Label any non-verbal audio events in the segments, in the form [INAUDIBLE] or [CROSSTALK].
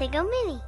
Sego Mini.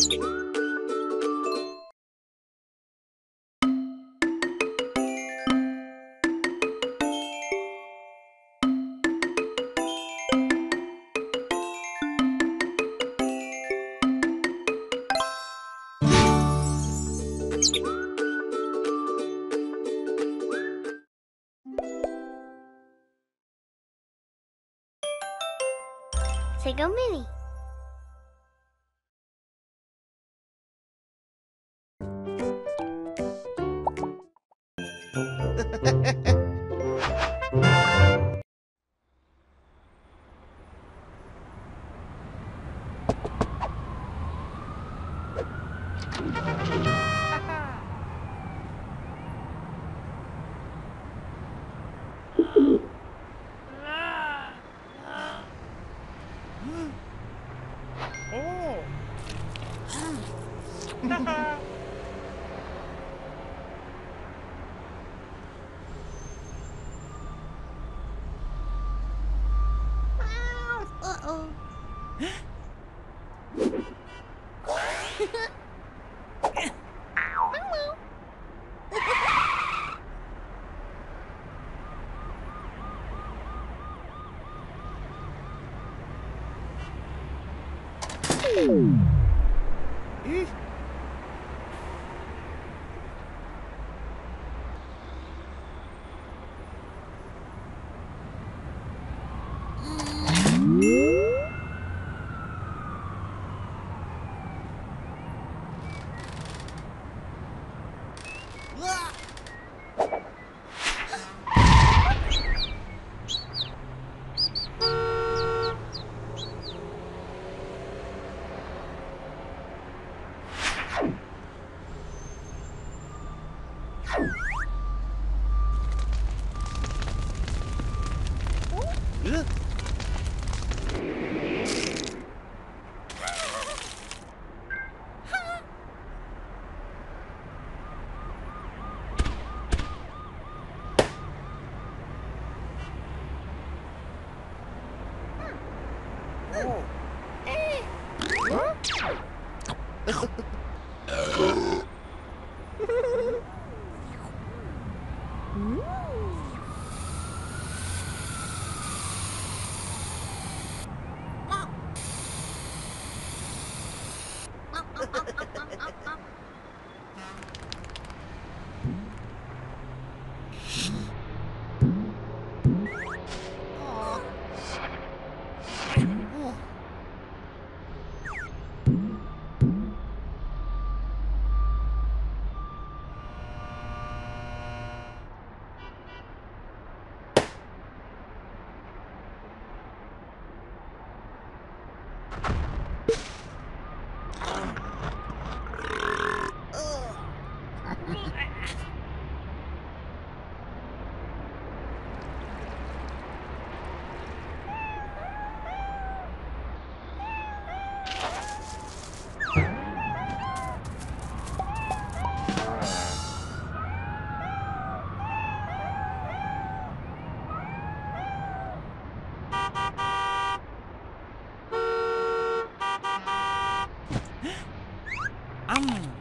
Sego Mini. Uh-oh. [LAUGHS] Hmm? [LAUGHS] Um.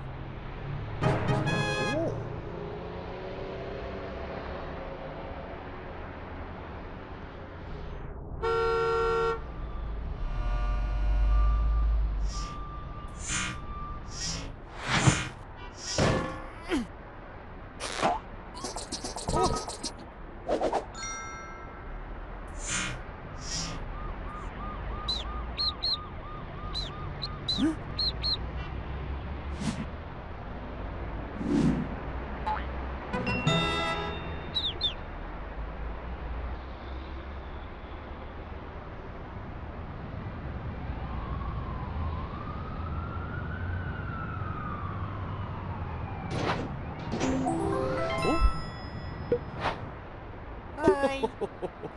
Bye. [LAUGHS]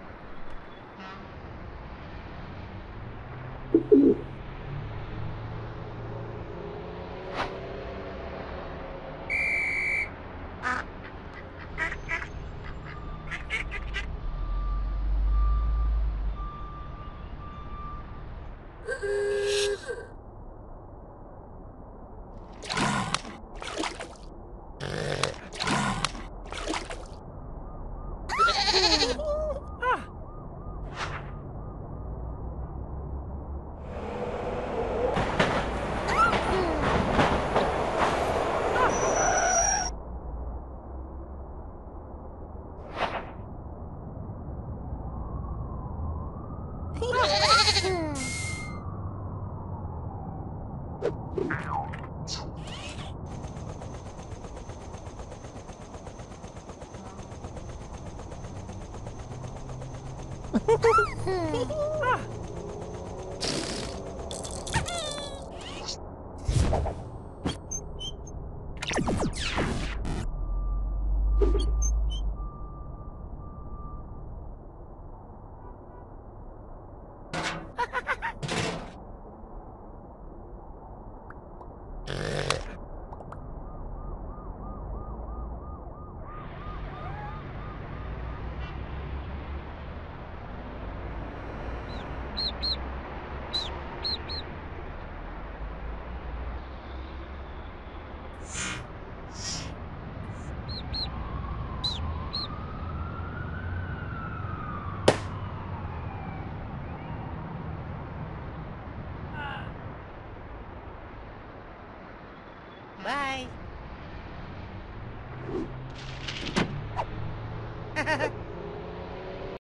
Hmm. [LAUGHS] [LAUGHS] [LAUGHS] Bye.